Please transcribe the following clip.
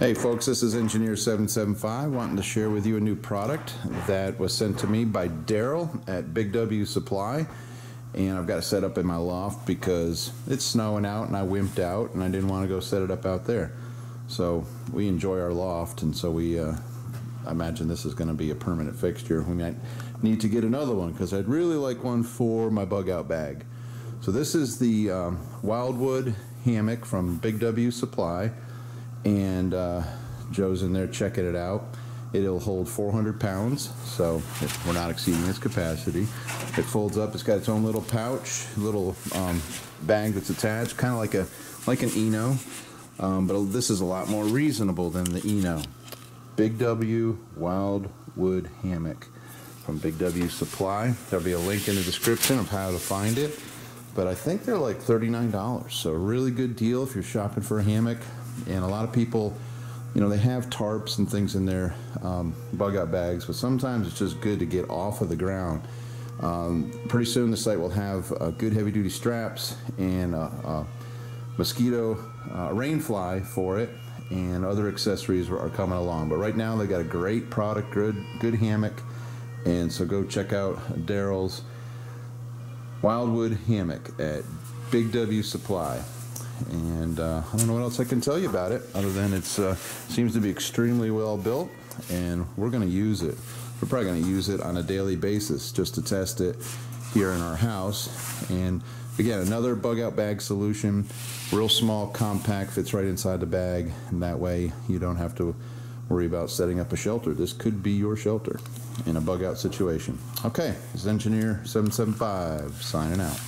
Hey folks, this is Engineer 775 wanting to share with you a new product that was sent to me by Daryl at Big W Supply. And I've got it set up in my loft because it's snowing out and I wimped out and I didn't want to go set it up out there. So we enjoy our loft and so we, uh, I imagine this is going to be a permanent fixture. We might need to get another one because I'd really like one for my bug out bag. So this is the um, Wildwood hammock from Big W Supply and uh, Joe's in there checking it out. It'll hold 400 pounds, so we're not exceeding its capacity. It folds up. It's got its own little pouch, little um, bag that's attached, kind of like a like an Eno, um, but this is a lot more reasonable than the Eno. Big W Wildwood Hammock from Big W Supply. There'll be a link in the description of how to find it. But I think they're like $39, so a really good deal if you're shopping for a hammock and a lot of people you know they have tarps and things in their um, bug out bags but sometimes it's just good to get off of the ground. Um, pretty soon the site will have uh, good heavy duty straps and a, a mosquito uh, rain fly for it and other accessories are coming along. But right now they've got a great product good good hammock. And so go check out daryl's wildwood hammock at big w supply and uh, I don't know what else I can tell you about it other than it uh, seems to be extremely well built and we're going to use it. We're probably going to use it on a daily basis just to test it here in our house. And again, another bug out bag solution, real small, compact, fits right inside the bag, and that way you don't have to worry about setting up a shelter. This could be your shelter in a bug out situation. Okay, this is Engineer 775 signing out.